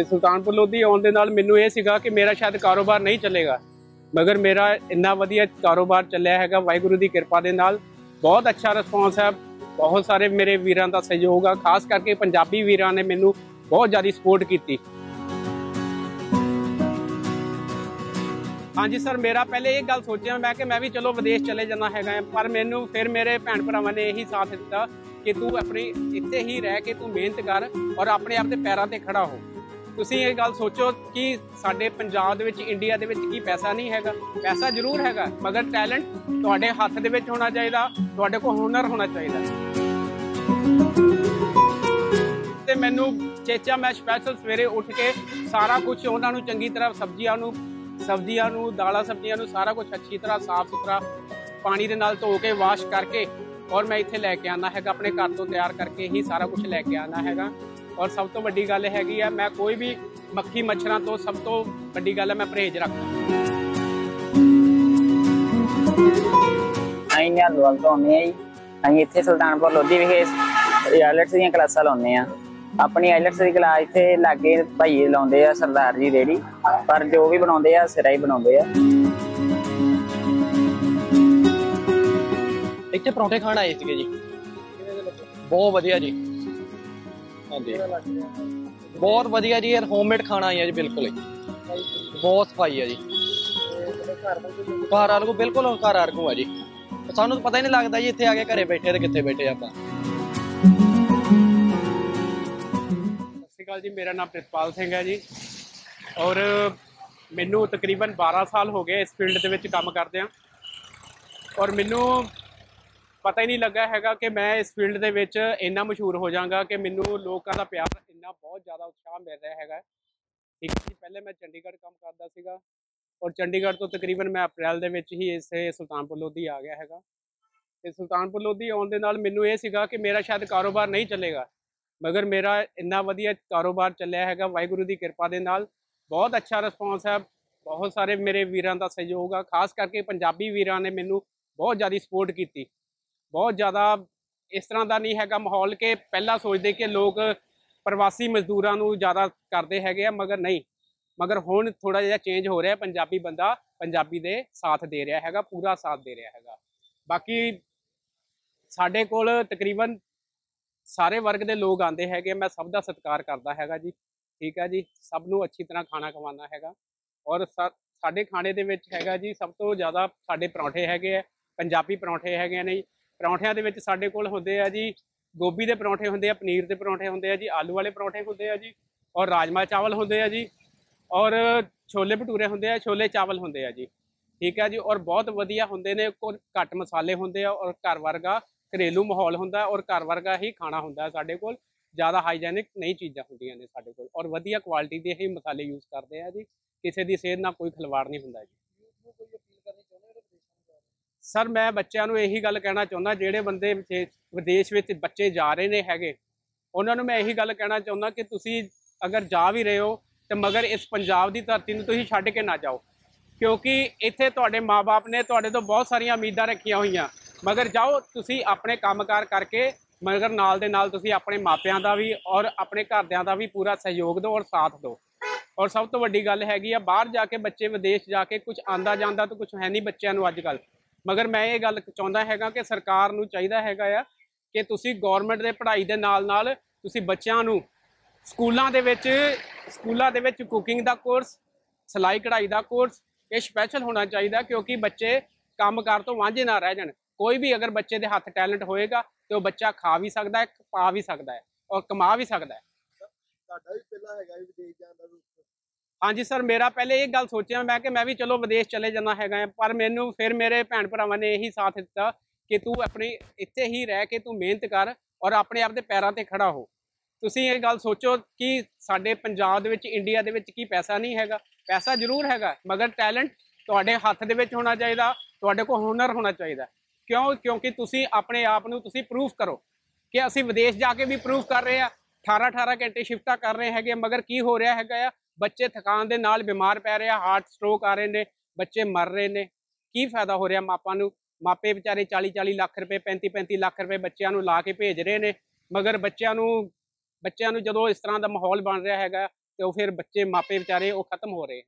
ਤੇ ਸੁਲਤਾਨਪੁਰ ਲੋਧੀ ਆਉਣ ਦੇ ਨਾਲ ਮੈਨੂੰ ਇਹ ਸੀਗਾ ਕਿ ਮੇਰਾ ਸ਼ਾਇਦ ਕਾਰੋਬਾਰ ਨਹੀਂ ਚੱਲੇਗਾ। ਮਗਰ ਮੇਰਾ ਇੰਨਾ ਵਧੀਆ ਕਾਰੋਬਾਰ ਚੱਲਿਆ ਹੈਗਾ, ਵਾਹਿਗੁਰੂ ਦੀ ਕਿਰਪਾ ਦੇ ਨਾਲ। ਬਹੁਤ ਅੱਛਾ ਰਿਸਪੌਂਸ ਹੈ। ਬਹੁਤ ਸਾਰੇ ਮੇਰੇ ਵੀਰਾਂ ਦਾ ਸਹਿਯੋਗ ਆ। ਖਾਸ ਕਰਕੇ ਪੰਜਾਬੀ ਵੀਰਾਂ ਨੇ ਮੈਨੂੰ ਬਹੁਤ ਜ਼ਿਆਦਾ ਸਪੋਰਟ ਕੀਤੀ। ਹਾਂਜੀ ਸਰ ਮੇਰਾ ਪਹਿਲੇ ਇਹ ਗੱਲ ਸੋਚਿਆ ਮੈਂ ਕਿ ਮੈਂ ਵੀ ਚਲੋ ਵਿਦੇਸ਼ ਚਲੇ ਜਾਣਾ ਹੈਗਾ ਪਰ ਮੈਨੂੰ ਫਿਰ ਮੇਰੇ ਭੈਣ ਭਰਾਵਾਂ ਨੇ ਇਹੀ ਸਾਥ ਦਿੱਤਾ ਕਿ ਤੂੰ ਆਪਣੀ ਇੱਥੇ ਹੀ ਰਹਿ ਕੇ ਤੂੰ ਮਿਹਨਤ ਕਰ ਔਰ ਆਪਣੇ ਆਪ ਦੇ ਪੈਰਾਂ ਤੇ ਖੜਾ ਹੋ। ਤੁਸੀਂ ਇਹ ਗੱਲ ਸੋਚੋ ਕਿ ਸਾਡੇ ਪੰਜਾਬ ਦੇ ਵਿੱਚ ਇੰਡੀਆ ਦੇ ਵਿੱਚ ਕੀ ਪੈਸਾ ਨਹੀਂ ਹੈਗਾ। ਪੈਸਾ ਜ਼ਰੂਰ ਹੈਗਾ, ਮਗਰ ਟੈਲੈਂਟ ਤੁਹਾਡੇ ਹੱਥ ਦੇ ਵਿੱਚ ਹੋਣਾ ਚਾਹੀਦਾ, ਤੁਹਾਡੇ ਕੋਲ ਹੁਨਰ ਹੋਣਾ ਚਾਹੀਦਾ। ਤੇ ਮੈਨੂੰ ਚੇਚਾ, ਮੈਂ ਸਪੈਸ਼ਲ ਸਵੇਰੇ ਉੱਠ ਕੇ ਸਾਰਾ ਕੁਝ ਉਹਨਾਂ ਨੂੰ ਚੰਗੀ ਤਰ੍ਹਾਂ ਸਬਜ਼ੀਆਂ ਨੂੰ ਸਬਜ਼ੀਆਂ ਨੂੰ, ਦਾਲਾਂ ਸਬਜ਼ੀਆਂ ਨੂੰ ਸਾਰਾ ਕੁਝ ਅੱਛੀ ਤਰ੍ਹਾਂ ਸਾਫ਼ ਸੁਥਰਾ ਪਾਣੀ ਦੇ ਨਾਲ ਧੋ ਕੇ ਵਾਸ਼ ਕਰਕੇ ਔਰ ਮੈਂ ਇੱਥੇ ਲੈ ਕੇ ਆਣਾ ਹੈਗਾ, ਆਪਣੇ ਘਰ ਤੋਂ ਤਿਆਰ ਕਰਕੇ ਹੀ ਸਾਰਾ ਕੁਝ ਲੈ ਕੇ ਆਣਾ ਹੈਗਾ। ਔਰ ਸਭ ਤੋਂ ਵੱਡੀ ਗੱਲ ਹੈਗੀ ਆ ਮੈਂ ਕੋਈ ਵੀ ਮੱਖੀ ਮੱਛਰਾਂ ਤੋਂ ਸਭ ਤੋਂ ਵੱਡੀ ਗੱਲ ਹੈ ਮੈਂ ਪਰਹੇਜ਼ ਰੱਖਦਾ। ਅਸੀਂ ਨਿਹਾਲਵਾਲ ਤੋਂ ਆਉਂਦੇ ਆ ਜੀ। ਅਸੀਂ ਇੱਥੇ ਸੁਲਤਾਨਪੁਰ ਲੋਧੀ ਵਿਖੇ ਆਇਲਟਸ ਦੀਆਂ ਕਲਾਸਾਂ ਲਾਉਂਦੇ ਆ ਆਪਣੀ ਆਇਲਟਸ ਦੀ ਕਲਾਸ ਇੱਥੇ ਲਾਗੇ ਭਾਈ ਲਾਉਂਦੇ ਆ ਸਰਦਾਰ ਜੀ ਰੇੜੀ। ਪਰ ਜੋ ਵੀ ਬਣਾਉਂਦੇ ਆ ਸਿਰਾ ਹੀ ਬਣਾਉਂਦੇ ਆ। ਇੱਥੇ ਪਰੌਂਠੇ ਖਾਣ ਆਏ ਸੀਗੇ ਜੀ। ਬਹੁਤ ਵਧੀਆ ਜੀ। ਹਾਂਜੀ। ਬਹੁਤ ਵਧੀਆ ਜੀ ਯਾਰ ਹੋਮਮੇਡ ਖਾਣਾ ਆਇਆ ਜੀ, ਬਿਲਕੁਲ ਹੀ। ਬਹੁਤ ਸਫ਼ਾਈ ਹੈ ਜੀ। ਘਰ ਵਾਲੂ ਬਿਲਕੁਲ ਘਰ ਵਾਲੂ ਆ ਜੀ। ਸਾਨੂੰ ਤਾਂ ਪਤਾ ਹੀ ਨਹੀਂ ਲੱਗਦਾ ਜੀ, ਇੱਥੇ ਆ ਕੇ ਘਰੇ ਬੈਠੇ ਤੇ ਕਿੱਥੇ ਬੈਠੇ ਆਪਾਂ। ਸਤਿ ਸ਼੍ਰੀ ਅਕਾਲ ਜੀ, ਮੇਰਾ ਨਾਮ ਪ੍ਰਿਤਪਾਲ ਸਿੰਘ ਹੈ ਜੀ। ਔਰ ਮੈਨੂੰ ਤਕਰੀਬਨ 12 ਸਾਲ ਹੋ ਗਏ ਇਸ ਫੀਲਡ ਦੇ ਵਿੱਚ ਕੰਮ ਕਰਦੇ ਕਰਦਿਆਂ। ਔਰ ਮੈਨੂੰ ਪਤਾ ਹੀ ਨਹੀਂ ਲੱਗਾ ਹੈਗਾ ਕਿ ਮੈਂ ਇਸ ਫੀਲਡ ਦੇ ਵਿੱਚ ਇੰਨਾ ਮਸ਼ਹੂਰ ਹੋ ਜਾਵਾਂਗਾ ਕਿ ਮੈਨੂੰ ਲੋਕਾਂ ਦਾ ਪਿਆਰ ਇੰਨਾ ਬਹੁਤ ਜ਼ਿਆਦਾ ਉਤਸ਼ਾਹ ਮਿਲ ਰਿਹਾ ਹੈਗਾ। ਠੀਕ ਹੈ ਜੀ ਪਹਿਲੇ ਮੈਂ ਚੰਡੀਗੜ੍ਹ ਕੰਮ ਕਰਦਾ ਸੀਗਾ ਔਰ ਚੰਡੀਗੜ੍ਹ ਤੋਂ ਤਕਰੀਬਨ ਮੈਂ ਅਪ੍ਰੈਲ ਦੇ ਵਿੱਚ ਹੀ ਇਸੇ ਸੁਲਤਾਨਪੁਰ ਲੋਧੀ ਆ ਗਿਆ ਹੈਗਾ। ਤੇ ਸੁਲਤਾਨਪੁਰ ਲੋਧੀ ਆਉਣ ਦੇ ਨਾਲ ਮੈਨੂੰ ਇਹ ਸੀਗਾ ਕਿ ਮੇਰਾ ਸ਼ਾਇਦ ਕਾਰੋਬਾਰ ਨਹੀਂ ਚੱਲੇਗਾ, ਮਗਰ ਮੇਰਾ ਇੰਨਾ ਵਧੀਆ ਕਾਰੋਬਾਰ ਚੱਲਿਆ ਹੈਗਾ, ਵਾਹਿਗੁਰੂ ਦੀ ਕਿਰਪਾ ਦੇ ਨਾਲ। ਬਹੁਤ ਅੱਛਾ ਰਿਸਪੌਂਸ ਹੈ, ਬਹੁਤ ਸਾਰੇ ਮੇਰੇ ਵੀਰਾਂ ਦਾ ਸਹਿਯੋਗ ਆ, ਖਾਸ ਕਰਕੇ ਪੰਜਾਬੀ ਵੀਰਾਂ ਨੇ ਮੈਨੂੰ ਬਹੁਤ ਜ਼ਿਆਦਾ ਸਪੋਰਟ ਕੀਤੀ। ਬਹੁਤ ਜ਼ਿਆਦਾ ਇਸ ਤਰ੍ਹਾਂ ਦਾ ਨਹੀਂ ਹੈਗਾ ਮਾਹੌਲ ਕਿ ਪਹਿਲਾਂ ਸੋਚਦੇ ਕਿ ਲੋਕ ਪ੍ਰਵਾਸੀ ਮਜ਼ਦੂਰਾਂ ਨੂੰ ਜ਼ਿਆਦਾ ਕਰਦੇ ਹੈਗੇ ਆ, ਮਗਰ ਨਹੀਂ। ਮਗਰ ਹੁਣ ਥੋੜਾ ਜਿਹਾ ਚੇਂਜ ਹੋ ਰਿਹਾ, ਪੰਜਾਬੀ ਬੰਦਾ ਪੰਜਾਬੀ ਦੇ ਸਾਥ ਦੇ ਰਿਹਾ ਹੈਗਾ, ਪੂਰਾ ਸਾਥ ਦੇ ਰਿਹਾ ਹੈਗਾ। ਬਾਕੀ ਸਾਡੇ ਕੋਲ ਤਕਰੀਬਨ ਸਾਰੇ ਵਰਗ ਦੇ ਲੋਕ ਆਂਦੇ ਹੈਗੇ ਮੈਂ ਸਭ ਦਾ ਸਤਿਕਾਰ ਕਰਦਾ ਹੈਗਾ ਜੀ। ਠੀਕ ਹੈ ਜੀ, ਸਭ ਨੂੰ ਅੱਛੀ ਤਰ੍ਹਾਂ ਖਾਣਾ ਖਵਾਉਣਾ ਹੈਗਾ। ਔਰ ਸਾ- ਸਾਡੇ ਖਾਣੇ ਦੇ ਵਿੱਚ ਹੈਗਾ ਜੀ, ਸਭ ਤੋਂ ਜ਼ਿਆਦਾ ਸਾਡੇ ਪਰੌਂਠੇ ਹੈਗੇ ਆ, ਪੰਜਾਬੀ ਪਰੌਂਠੇ ਹੈਗੇ ਨੇ ਜੀ। ਪਰੌਂਠਿਆਂ ਦੇ ਵਿੱਚ ਸਾਡੇ ਕੋਲ ਹੁੰਦੇ ਆ ਜੀ ਗੋਭੀ ਦੇ ਪਰੌਂਠੇ ਹੁੰਦੇ ਆ, ਪਨੀਰ ਦੇ ਪਰੌਂਠੇ ਹੁੰਦੇ ਆ ਜੀ, ਆਲੂ ਵਾਲੇ ਪਰੌਂਠੇ ਹੁੰਦੇ ਆ ਜੀ, ਔਰ ਰਾਜਮਾ ਚਾਵਲ ਹੁੰਦੇ ਆ ਜੀ, ਔਰ ਛੋਲੇ ਭਟੂਰੇ ਹੁੰਦੇ ਆ, ਛੋਲੇ ਚਾਵਲ ਹੁੰਦੇ ਆ ਜੀ। ਠੀਕ ਹੈ ਜੀ, ਔਰ ਬਹੁਤ ਵਧੀਆ ਹੁੰਦੇ ਨੇ ਕੋਈ ਘੱਟ ਮਸਾਲੇ ਹੁੰਦੇ ਆ, ਔਰ ਘਰ ਵਰਗਾ ਘਰੇਲੂ ਮਾਹੌਲ ਹੁੰਦਾ, ਔਰ ਘਰ ਵਰਗਾ ਹੀ ਖਾਣਾ ਹੁੰਦਾ ਸਾਡੇ ਕੋਲ। ਜ਼ਿਆਦਾ ਹਾਈਜੈਨਿਕ ਨਹੀਂ ਚੀਜ਼ਾਂ ਹੁੰਦੀਆਂ ਨੇ ਸਾਡੇ ਕੋਲ, ਔਰ ਵਧੀਆ ਕੁਆਲਿਟੀ ਦੇ ਹੀ ਮਸਾਲੇ ਯੂਜ਼ ਕਰਦੇ ਆ ਜੀ, ਕਿਸੇ ਦੀ ਸਿਹਤ ਨਾਲ ਕੋਈ ਖਿਲਵਾੜ ਨਹੀਂ ਹੁੰਦਾ ਜੀ। ਸਰ, ਮੈਂ ਬੱਚਿਆਂ ਨੂੰ ਇਹੀ ਗੱਲ ਕਹਿਣਾ ਚਾਹੁੰਦਾ, ਜਿਹੜੇ ਬੰਦੇ ਵਿਦੇਸ਼- ਵਿੱਚ ਬੱਚੇ ਜਾ ਰਹੇ ਨੇ ਹੈਗੇ, ਉਹਨਾਂ ਨੂੰ ਮੈਂ ਇਹੀ ਗੱਲ ਕਹਿਣਾ ਚਾਹੁੰਦਾ ਕਿ ਤੁਸੀਂ ਅਗਰ ਜਾ ਵੀ ਰਹੇ ਹੋ, ਤੇ ਮਗਰ ਇਸ ਪੰਜਾਬ ਦੀ ਧਰਤੀ ਨੂੰ ਤੁਸੀਂ ਛੱਡ ਕੇ ਨਾ ਜਾਓ। ਕਿਉਂਕਿ ਇੱਥੇ ਤੁਹਾਡੇ ਮਾਪੇ ਨੇ ਤੁਹਾਡੇ ਤੋਂ ਬਹੁਤ ਸਾਰੀਆਂ ਉਮੀਦਾਂ ਰੱਖੀਆਂ ਹੋਈਆਂ। ਮਗਰ ਜਾਓ, ਤੁਸੀਂ ਆਪਣੇ ਕੰਮਕਾਰ ਕਰਕੇ, ਮਗਰ ਨਾਲ ਦੇ ਨਾਲ ਤੁਸੀਂ ਆਪਣੇ ਮਾਪਿਆਂ ਦਾ ਵੀ ਔਰ ਆਪਣੇ ਘਰਦਿਆਂ ਦਾ ਵੀ ਪੂਰਾ ਸਹਿਯੋਗ ਦਿਓ ਔਰ ਸਾਥ ਦਿਓ। ਔਰ ਸਭ ਤੋਂ ਵੱਡੀ ਗੱਲ ਹੈਗੀ ਆ, ਬਾਹਰ ਜਾ ਕੇ ਬੱਚੇ ਵਿਦੇਸ਼ ਜਾ ਕੇ ਕੁਝ ਆਂਦਾ ਜਾਂਦਾ ਤਾਂ ਕੁਝ ਹੈ ਨਹੀਂ ਬੱਚਿਆਂ ਨੂੰ ਅੱਜ ਕੱਲ੍ਹ। ਮਗਰ ਮੈਂ ਇਹ ਗੱਲ ਚਾਹੁੰਦਾ ਹੈਗਾ ਕਿ ਸਰਕਾਰ ਨੂੰ ਚਾਹੀਦਾ ਹੈਗਾ ਆ ਕਿ ਤੁਸੀਂ ਗਵਰਨਮੈਂਟ ਦੇ ਪੜ੍ਹਾਈ ਦੇ ਨਾਲ ਨਾਲ ਤੁਸੀਂ ਬੱਚਿਆਂ ਨੂੰ ਸਕੂਲਾਂ ਦੇ ਵਿੱਚ, ਸਕੂਲਾਂ ਦੇ ਵਿੱਚ ਕੁਕਿੰਗ ਦਾ ਕੋਰਸ ਸਿਲਾਈ ਕਢਾਈ ਦਾ ਕੋਰਸ ਇਹ ਸਪੈਸ਼ਲ ਹੋਣਾ ਚਾਹੀਦਾ ਕਿਉਂਕਿ ਬੱਚੇ ਕੰਮਕਾਰ ਤੋਂ ਵਾਂਝੇ ਨਾ ਰਹਿ ਜਾਣ। ਕੋਈ ਵੀ ਅਗਰ ਬੱਚੇ ਦੇ ਹੱਥ ਟੈਲੈਂਟ ਹੋਏਗਾ ਤੇ ਉਹ ਬੱਚਾ ਖਾ ਵੀ ਸਕਦਾ ਹੈ, ਪਾ ਵੀ ਸਕਦਾ ਹੈ ਔਰ ਕਮਾ ਵੀ ਸਕਦਾ ਹੈ। ਤੁਹਾਡਾ ਵੀ ਪਹਿਲਾਂ ਹੈਗਾ ਵਿਦੇਸ਼ ਜਾਣ ਦਾ ਹਾਂਜੀ ਸਰ ਮੇਰਾ ਪਹਿਲੇ ਇਹ ਗੱਲ ਸੋਚਿਆ ਮੈਂ ਕਿ ਮੈਂ ਵੀ ਚਲੋ ਵਿਦੇਸ਼ ਚਲੇ ਜਾਣਾ ਹੈਗਾ ਹੈ, ਪਰ ਮੈਨੂੰ ਫਿਰ ਮੇਰੇ ਭੈਣ ਭਰਾਵਾਂ ਨੇ ਇਹੀ ਸਾਥ ਦਿੱਤਾ ਕਿ ਤੂੰ ਆਪਣੀ ਇੱਥੇ ਹੀ ਰਹਿ ਕੇ ਤੂੰ ਮਿਹਨਤ ਕਰ ਔਰ ਆਪਣੇ ਆਪ ਦੇ ਪੈਰਾਂ ਤੇ ਖੜਾ ਹੋ। ਤੁਸੀਂ ਇਹ ਗੱਲ ਸੋਚੋ ਕਿ ਸਾਡੇ ਪੰਜਾਬ ਦੇ ਵਿੱਚ ਇੰਡੀਆ ਦੇ ਵਿੱਚ ਕੀ ਪੈਸਾ ਨਹੀਂ ਹੈਗਾ। ਪੈਸਾ ਜ਼ਰੂਰ ਹੈਗਾ ਮਗਰ ਟੈਲੈਂਟ ਤੁਹਾਡੇ ਹੱਥ ਦੇ ਵਿੱਚ ਹੋਣਾ ਚਾਹੀਦਾ ਤੁਹਾਡੇ ਕੋਲ ਹੁਨਰ ਹੋਣਾ ਚਾਹੀਦਾ। ਕਿਉਂ? ਕਿਉਂਕਿ ਤੁਸੀਂ ਆਪਣੇ ਆਪ ਨੂੰ ਤੁਸੀਂ ਪ੍ਰੂਫ ਕਰੋ ਕਿ ਅਸੀਂ ਵਿਦੇਸ਼ ਜਾ ਕੇ ਵੀ ਪ੍ਰੂਫ ਕਰ ਰਹੇ ਆ। 18 18 ਘੰਟੇ ਸ਼ਿਫਟਾਂ ਕਰ ਰਹੇ ਹੈਗੇ ਮਗਰ ਕੀ ਹੋ ਰਿਹਾ ਹੈਗਾ ਆ? ਬੱਚੇ ਥਕਾਨ ਦੇ ਨਾਲ ਬਿਮਾਰ ਪੈ ਰਹੇ ਆ ਹਾਰਟ ਸਟ੍ਰੋਕ ਆ ਰਹੇ ਨੇ ਬੱਚੇ ਮਰ ਰਹੇ ਨੇ। ਕੀ ਫਾਇਦਾ ਹੋ ਰਿਹਾ ਮਾਪਾਂ ਨੂੰ? ਮਾਪੇ ਵਿਚਾਰੇ 40 40 ਲੱਖ ਰੁਪਏ 35 35 ਲੱਖ ਰੁਪਏ ਬੱਚਿਆਂ ਨੂੰ ਲਾ ਕੇ ਭੇਜ ਰਹੇ ਨੇ ਮਗਰ ਬੱਚਿਆਂ ਨੂੰ ਬੱਚਿਆਂ ਨੂੰ ਜਦੋਂ ਇਸ ਤਰ੍ਹਾਂ ਦਾ ਮਾਹੌਲ ਬਣ ਰਿਹਾ ਹੈਗਾ ਤੇ ਉਹ ਫਿਰ ਬੱਚੇ ਮਾਪੇ ਵਿਚਾਰੇ ਉਹ ਖਤਮ ਹੋ ਰਹੇ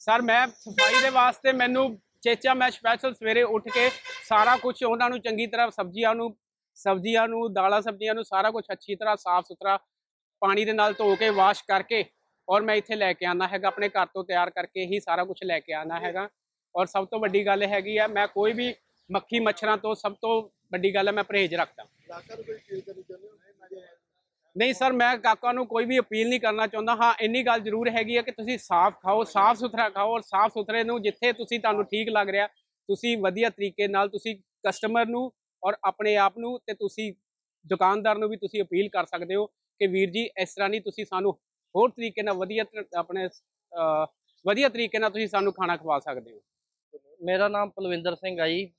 ਸਰ ਮੈਂ ਸਫ਼ਾਈ ਦੇ ਵਾਸਤੇ ਮੈਨੂੰ ਚੇਚਾ ਮੈਂ ਸਪੈਸ਼ਲ ਸਵੇਰੇ ਉੱਠ ਕੇ ਸਾਰਾ ਕੁਝ ਉਹਨਾਂ ਨੂੰ ਚੰਗੀ ਤਰ੍ਹਾਂ ਸਬਜ਼ੀਆਂ ਨੂੰ ਸਬਜ਼ੀਆਂ ਨੂੰ ਦਾਲਾਂ ਸਬਜ਼ੀਆਂ ਨੂੰ ਸਾਰਾ ਕੁਝ ਅੱਛੀ ਤਰ੍ਹਾਂ ਸਾਫ਼ ਸੁਥਰਾ ਪਾਣੀ ਦੇ ਨਾਲ ਧੋ ਕੇ ਵਾਸ਼ ਕਰਕੇ ਔਰ ਮੈਂ ਇੱਥੇ ਲੈ ਕੇ ਆਣਾ ਹੈਗਾ ਆਪਣੇ ਘਰ ਤੋਂ ਤਿਆਰ ਕਰਕੇ ਹੀ ਸਾਰਾ ਕੁਝ ਲੈ ਕੇ ਆਣਾ ਹੈਗਾ। ਔਰ ਸਭ ਤੋਂ ਵੱਡੀ ਗੱਲ ਹੈਗੀ ਆ ਮੈਂ ਕੋਈ ਵੀ ਮੱਖੀ ਮੱਛਰਾਂ ਤੋਂ ਸਭ ਤੋਂ ਵੱਡੀ ਗੱਲ ਹੈ ਮੈਂ ਪਰਹੇਜ਼ ਰੱਖਦਾ। ਨਹੀਂ ਸਰ ਮੈਂ ਕਾਕਾ ਨੂੰ ਕੋਈ ਵੀ ਅਪੀਲ ਨਹੀਂ ਕਰਨਾ ਚਾਹੁੰਦਾ। ਹਾਂ ਇੰਨੀ ਗੱਲ ਜ਼ਰੂਰ ਹੈਗੀ ਹੈ ਕਿ ਤੁਸੀਂ ਸਾਫ਼ ਖਾਓ ਸਾਫ਼ ਸੁਥਰਾ ਖਾਓ ਔਰ ਸਾਫ਼ ਸੁਥਰੇ ਨੂੰ ਜਿੱਥੇ ਤੁਸੀਂ ਤੁਹਾਨੂੰ ਠੀਕ ਲੱਗ ਰਿਹਾ ਤੁਸੀਂ ਵਧੀਆ ਤਰੀਕੇ ਨਾਲ ਤੁਸੀਂ ਕਸਟਮਰ ਨੂੰ ਔਰ ਆਪਣੇ ਆਪ ਨੂੰ ਤੇ ਤੁਸੀਂ ਦੁਕਾਨਦਾਰ ਨੂੰ ਵੀ ਤੁਸੀਂ ਅਪੀਲ ਕਰ ਸਕਦੇ ਹੋ। ਕਿ ਵੀਰ ਜੀ, ਇਸ ਤਰ੍ਹਾਂ ਨਹੀਂ ਤੁਸੀਂ ਸਾਨੂੰ ਹੋਰ ਤਰੀਕੇ ਨਾਲ ਵਧੀਆ ਆਪਣੇ ਵਧੀਆ ਤਰੀਕੇ ਨਾਲ ਤੁਸੀਂ ਸਾਨੂੰ ਖਾਣਾ ਖਵਾ ਸਕਦੇ ਹੋ। ਮੇਰਾ ਨਾਮ ਪਲਵਿੰਦਰ ਸਿੰਘ ਆ ਜੀ।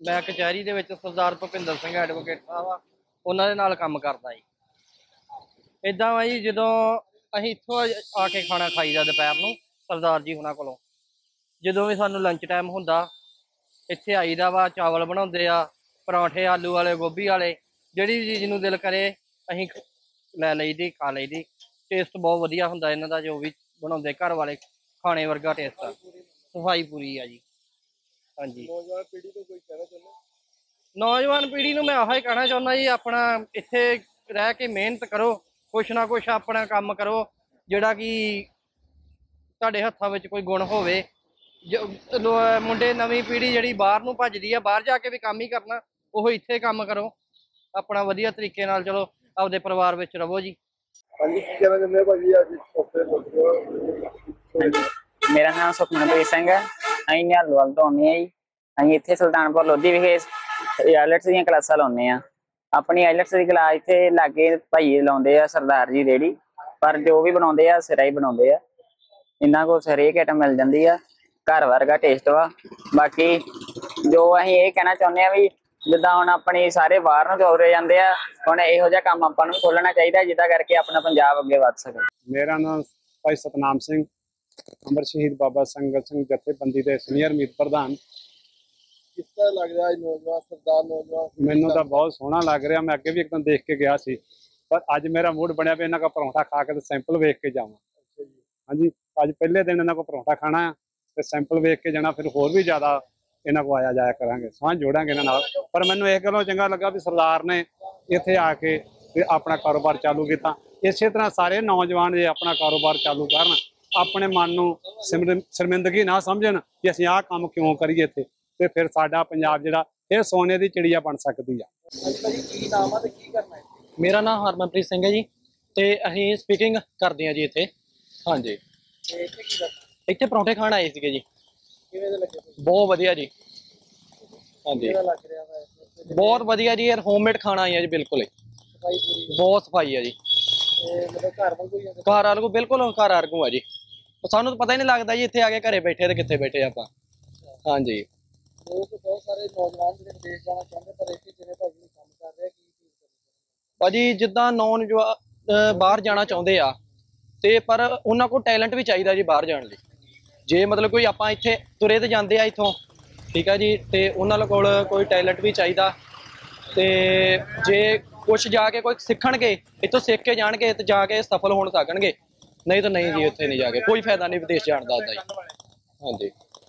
ਮੈਂ ਕਚਹਿਰੀ ਦੇ ਵਿੱਚ ਸਰਦਾਰ ਭੁਪਿੰਦਰ ਸਿੰਘ ਐਡਵੋਕੇਟ ਸਾਹਿਬ ਆ। ਉਹਨਾਂ ਦੇ ਨਾਲ ਕੰਮ ਕਰਦਾ ਜੀ। ਇਦਾਂ ਵਾ ਜੀ, ਜਦੋਂ ਅਸੀਂ ਇੱਥੋਂ ਆ ਕੇ ਖਾਣਾ ਖਾਈਦਾ ਦੁਪਹਿਰ ਨੂੰ, ਸਰਦਾਰ ਜੀ ਉਹਨਾਂ ਕੋਲੋਂ। ਜਦੋਂ ਵੀ ਸਾਨੂੰ ਲੰਚ ਟਾਈਮ ਹੁੰਦਾ, ਇੱਥੇ ਆਈਦਾ ਵਾ, ਚਾਵਲ ਬਣਾਉਂਦੇ ਆ, ਪਰੌਂਠੇ, ਆਲੂ ਵਾਲੇ, ਗੋਭੀ ਵਾਲੇ, ਜਿਹੜੀ ਵੀ ਚੀਜ਼ ਨੂੰ ਦਿਲ ਕਰੇ, ਅਸੀਂ ਲੈ ਲਈਦੀ ਖਾ ਲਈਦੀ ਟੇਸਟ ਬਹੁਤ ਵਧੀਆ ਹੁੰਦਾ ਇਹਨਾਂ ਦਾ ਜੋ ਵੀ ਬਣਾਉਂਦੇ ਘਰ ਵਾਲੇ। ਖਾਣੇ ਵਰਗਾ ਟੇਸਟ ਆ। ਸਫ਼ਾਈ ਪੂਰੀ ਆ ਜੀ। ਹਾਂਜੀ। ਨੌਜਵਾਨ ਪੀੜ੍ਹੀ ਤੋਂ ਕੋਈ ਕਹਿਣਾ ਚਾਹੁੰਦੇ? ਹੋ? ਨੌਜਵਾਨ ਪੀੜ੍ਹੀ ਨੂੰ ਮੈਂ ਆਹ ਹੀ ਕਹਿਣਾ ਚਾਹੁੰਦਾ ਜੀ ਆਪਣਾ ਇੱਥੇ ਰਹਿ ਕੇ ਮਿਹਨਤ ਕਰੋ। ਕੁਛ ਨਾ ਕੁਛ ਆਪਣਾ ਕੰਮ ਕਰੋ। ਜਿਹੜਾ ਕਿ ਤੁਹਾਡੇ ਹੱਥਾਂ ਵਿੱਚ ਕੋਈ ਗੁਣ ਹੋਵੇ। ਮੁੰਡੇ ਨਵੀਂ ਪੀੜ੍ਹੀ ਜਿਹੜੀ ਬਾਹਰ ਨੂੰ ਭੱਜਦੀ ਆ ਬਾਹਰ ਜਾ ਕੇ ਵੀ ਕੰਮ ਹੀ ਕਰਨਾ ਉਹ ਇੱਥੇ ਕੰਮ ਕਰੋ। ਆਪਣਾ ਵਧੀਆ ਤਰੀਕੇ ਨਾਲ ਚਲੋ। ਆਪਦੇ ਪਰਿਵਾਰ ਵਿੱਚ ਰਹੋ ਜੀ। ਹਾਂਜੀ ਕੀ ਕਹਿਣਾ ਚਾਹੁੰਦੇ ਹੋ ਭਾਜੀ ਅੱਜ ਲੋਕ ਮੇਰਾ ਨਾਮ ਸੁਖਮਨਪ੍ਰੀਤ ਸਿੰਘ ਹੈ। ਅਸੀਂ ਨਿਹਾਲਵਾਲ ਤੋਂ ਆਉਂਦੇ ਹਾਂ ਜੀ। ਅਸੀਂ ਇੱਥੇ ਸੁਲਤਾਨਪੁਰ ਲੋਧੀ ਵਿਖੇ ਆਇਲਟਸ ਦੀਆਂ ਕਲਾਸਾਂ ਲਾਉਂਦੇ ਆ ਆਪਣੀ ਆਇਲਟਸ ਦੀ ਕਲਾਸ ਇੱਥੇ ਲਾਗੇ ਭਾਈ ਲਾਉਂਦੇ ਆ ਸਰਦਾਰ ਜੀ ਰੇੜੀ। ਪਰ ਜੋ ਵੀ ਬਣਾਉਂਦੇ ਆ ਸਿਰਾ ਹੀ ਬਣਾਉਂਦੇ ਆ। ਇਹਨਾਂ ਕੋਲ ਹਰੇਕ ਆਈਟਮ ਮਿਲ ਜਾਂਦੀ ਆ। ਘਰ ਵਰਗਾ ਟੇਸਟ ਵਾ। ਬਾਕੀ ਜੋ ਅਸੀਂ ਇਹ ਕਹਿਣਾ ਚਾਹੁੰਦੇ ਆ ਵੀ ਜਿੱਦਾਂ ਹੁਣ ਆਪਣੀ ਸਾਰੇ ਬਾਹਰ ਨੂੰ ਤੋਰੇ ਜਾਂਦੇ ਆ ਹੁਣ ਇਹੋ ਜਿਹਾ ਕੰਮ ਆਪਾਂ ਨੂੰ ਖੋਲਣਾ ਚਾਹੀਦਾ ਜਿੱਦਾਂ ਕਰਕੇ ਆਪਣਾ ਪੰਜਾਬ ਅੱਗੇ ਵੱਧ ਸਕੇ। ਮੇਰਾ ਨਾਮ ਭਾਈ ਸਤਨਾਮ ਸਿੰਘ ਅਮਰ ਸ਼ਹੀਦ ਬਾਬਾ ਸੰਗਤ ਸਿੰਘ ਜਥੇਬੰਦੀ ਦੇ ਸੀਨੀਅਰ ਮੀਤ ਪ੍ਰਧਾਨ। ਕਿਸ ਤਰ੍ਹਾਂ ਲੱਗ ਰਿਹਾ ਅੱਜ ਨੌਜਵਾਨ ਸਰਦਾਰ ਨੌਜਵਾਨ? ਮੈਨੂੰ ਤਾਂ ਬਹੁਤ ਸੋਹਣਾ ਲੱਗ ਰਿਹਾ ਮੈਂ ਅੱਗੇ ਵੀ ਇੱਕਦਮ ਦੇਖ ਕੇ ਗਿਆ ਸੀ। ਪਰ ਅੱਜ ਮੇਰਾ ਮੂਡ ਬਣਿਆ ਵੀ ਇਹਨਾਂ ਦਾ ਪਰੌਂਠਾ ਖਾ ਕੇ ਤੇ ਸੈਂਪਲ ਵੇਖ ਕੇ ਜਾਵਾਂ। ਹਾਂਜੀ ਅੱਜ ਪਹਿਲੇ ਦਿਨ ਇਹਨਾਂ ਕੋਲ ਪਰੌਂਠਾ ਖਾਣਾ ਆ ਤੇ ਸੈਂਪਲ ਵੇਖ ਕੇ ਜਾਣਾ ਫਿਰ ਹੋਰ ਵੀ ਜ਼ਿਆਦਾ ਇਹਨਾਂ ਕੋ ਆਇਆ ਜਾਇਆ ਕਰਾਂਗੇ ਸਾਂਝ ਜੋੜਾਂਗੇ ਇਹਨਾਂ ਨਾਲ। ਪਰ ਮੈਨੂੰ ਇਹ ਗੱਲੋਂ ਚੰਗਾ ਲੱਗਾ ਵੀ ਸਰਦਾਰ ਨੇ ਇੱਥੇ ਆ ਕੇ ਤੇ ਆਪਣਾ ਕਾਰੋਬਾਰ ਚਾਲੂ ਕੀਤਾ। ਇਸੇ ਤਰ੍ਹਾਂ ਸਾਰੇ ਨੌਜਵਾਨ ਜੇ ਆਪਣਾ ਕਾਰੋਬਾਰ ਚਾਲੂ ਕਰਨ ਆਪਣੇ ਮਨ ਨੂੰ ਸ਼ਰਮਿੰਦਗੀ ਨਾ ਸਮਝਣ ਕਿ ਅਸੀਂ ਆਹ ਕੰਮ ਕਿਉਂ ਕਰੀਏ ਇੱਥੇ। ਤੇ ਫਿਰ ਸਾਡਾ ਪੰਜਾਬ ਜਿਹੜਾ ਇਹ ਸੋਨੇ ਦੀ ਚਿੜੀਆ ਬਣ ਸਕਦੀ ਆ। ਅੱਜ ਭਾਜੀ ਕੀ ਨਾਮ ਆ ਤੇ ਕੀ ਕਰਨਾ ਹੈ ਮੇਰਾ ਨਾਮ ਹਰਮਨਪ੍ਰੀਤ ਸਿੰਘ ਹੈ ਜੀ ਤੇ ਅਸੀਂ ਸਪੀਕਿੰਗ ਕਰਦੇ ਹਾਂ ਜੀ ਇੱਥੇ। ਹਾਂਜੀ। ਇੱਥੇ ਪਰੌਂਠੇ ਖਾਣ ਆਏ ਸੀਗੇ ਜੀ। ਕਿਵੇਂ ਦੇ ਲੱਗੇ ਤੁਹਾਨੂੰ? ਬਹੁਤ ਵਧੀਆ ਜੀ। ਹਾਂਜੀ। ਕਿਵੇਂ ਲੱਗ ਰਿਹਾ ਵਾ ਇੱਥੇ ਬਹੁਤ ਵਧੀਆ ਜੀ ਯਾਰ ਹੋਮਮੇਡ ਖਾਣਾ ਹੀ ਹੈ ਜੀ ਬਿਲਕੁਲ ਹੀ। ਸਫ਼ਾਈ ਪੂਰੀ ਬਹੁਤ ਸਫ਼ਾਈ ਹੈ ਜੀ। ਤੇ ਮਤਲਬ ਘਰ ਵਾਂਗੂ ਹੀ ਘਰ ਬਿਲਕੁਲ ਘਰ ਵਾਲਗੂ ਆ ਜੀ। ਸਾਨੂੰ ਤਾਂ ਪਤਾ ਹੀ ਨਹੀਂ ਲੱਗਦਾ ਜੀ ਇੱਥੇ ਆ ਕੇ ਘਰੇ ਬੈਠੇ ਤੇ ਕਿੱਥੇ ਬੈਠੇ ਆਪਾਂ। ਹਾਂਜੀ। ਲੋਕ ਬਹੁਤ ਸਾਰੇ ਨੌਜਵਾਨ ਜਿਹੜੇ ਵਿਦੇਸ਼ ਜਾਣਾ ਚਾਹੁੰਦੇ ਪਰ ਇੱਥੇ ਜਿਵੇਂ ਭਾਜੀ ਕੰਮ ਕਰ ਰਿਹਾ ਕੀ ਫੀਲ ਕਰਦੇ ਭਾਜੀ ਜਿੱਦਾਂ ਨੌਨ ਬਾਹਰ ਜਾਣਾ ਚਾਹੁੰਦੇ ਆ ਤੇ ਪਰ ਉਹਨਾਂ ਕੋਲ ਟੈਲੈਂਟ ਵੀ ਚਾਹੀਦਾ ਜੀ ਬਾਹਰ ਜਾਣ ਲਈ। ਜੇ ਮਤਲਬ ਕੋਈ ਆਪਾਂ ਇੱਥੇ ਤੁਰੇ ਤੇ ਜਾਂਦੇ ਆ ਇੱਥੋਂ, ਠੀਕ ਆ ਜੀ, ਤੇ ਉਹਨਾਂ ਕੋਲ ਕੋਈ ਟੈਲੈਂਟ ਵੀ ਚਾਹੀਦਾ, ਤੇ ਜੇ ਕੁਝ ਜਾ ਕੇ ਕੋਈ ਸਿੱਖਣਗੇ, ਇੱਥੋਂ ਸਿੱਖ ਕੇ ਜਾਣਗੇ ਤੇ ਜਾ ਕੇ ਸਫਲ ਹੋਣ ਸਕਣਗੇ ਨਹੀਂ ਤਾਂ ਨਹੀਂ ਜੀ ਇੱਥੇ ਨਹੀਂ ਜਾ ਕੇ, ਕੋਈ ਫਾਇਦਾ ਨਹੀਂ ਵਿਦੇਸ਼ ਜਾਣ ਦਾ ਓਦਾਂ ਹੀ। ਹਾਂਜੀ।